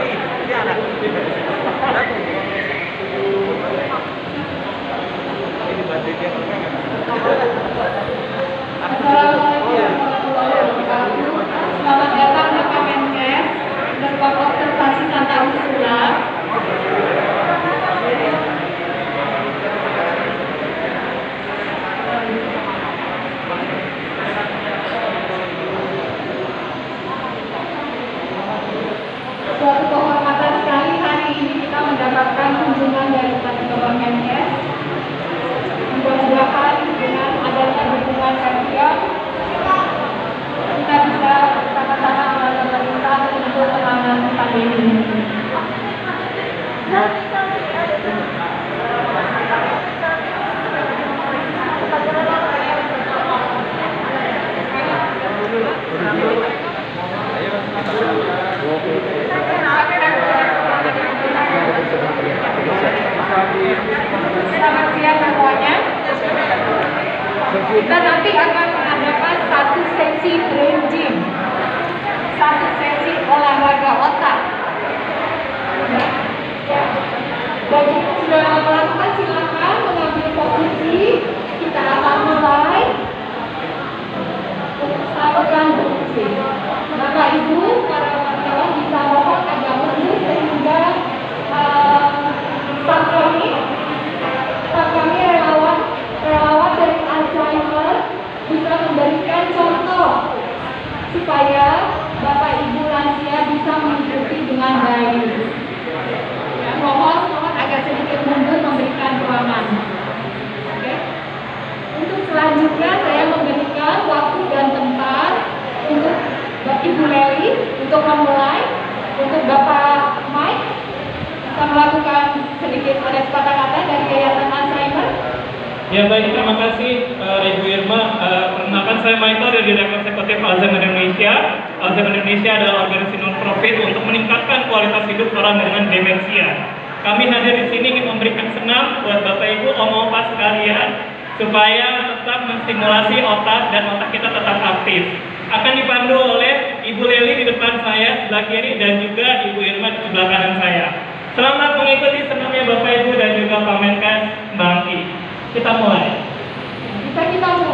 นี่เนี่ยนะ memberikan contoh supaya Bapak Ibu lansia bisa mengikuti dengan baik. Mohon mohon agak sedikit mundur memberikan ruangan. Oke. Untuk selanjutnya saya memberikan waktu dan tempat untuk Ibu Leli untuk memulai untuk Bapak Mike bisa melakukan sedikit ada kata-kata dari Yayasan. Ya baik, terima kasih uh, Ibu Irma. Uh, perkenalkan saya Michael dari Direktur Eksekutif Alzheimer Indonesia. Alzheimer Indonesia adalah organisasi non-profit untuk meningkatkan kualitas hidup orang dengan demensia. Kami hadir di sini ingin memberikan senam buat Bapak Ibu, Om Opa sekalian, supaya tetap menstimulasi otak dan otak kita tetap aktif. Akan dipandu oleh Ibu Leli di depan saya sebelah kiri dan juga Ibu Irma di sebelah kanan saya. Selamat mengikuti senamnya Bapak Ibu dan juga kita mulai. Bisa kita mulai.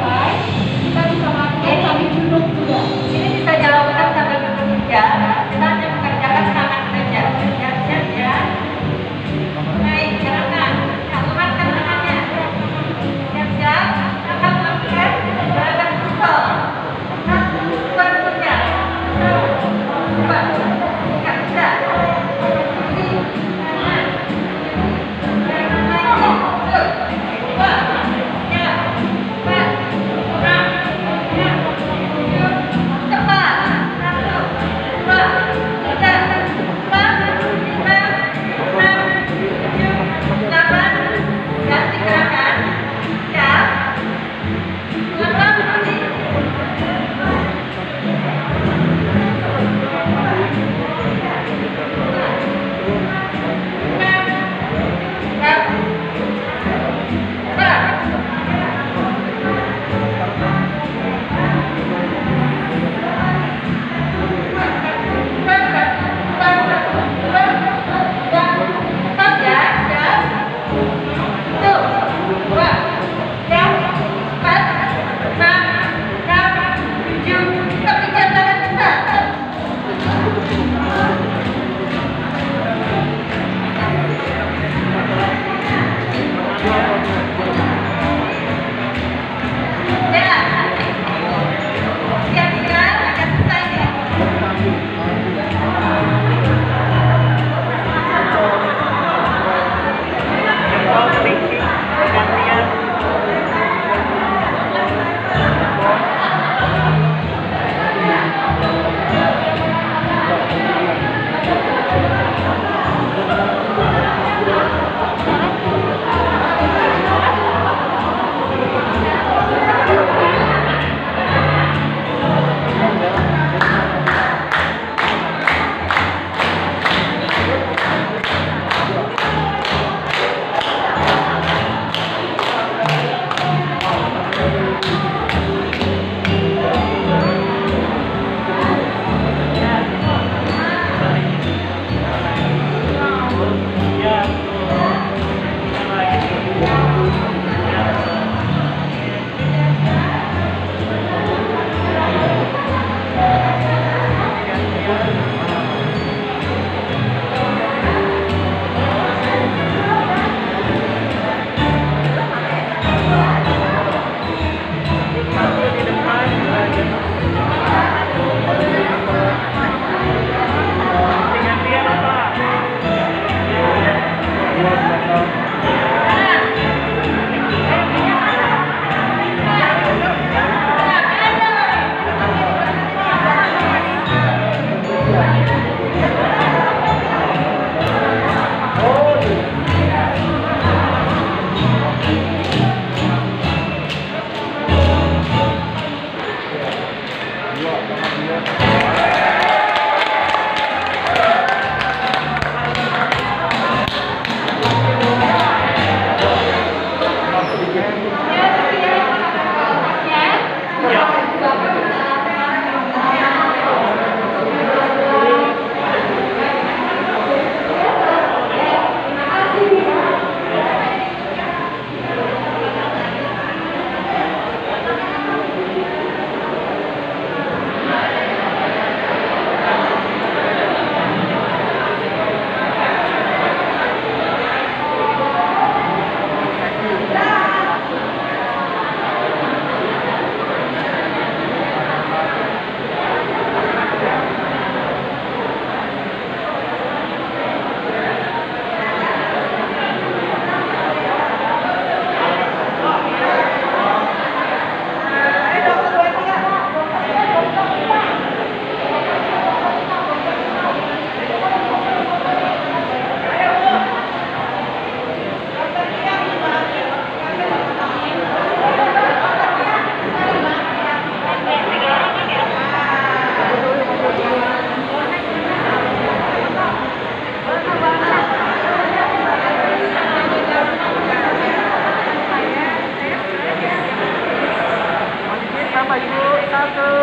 Chicago.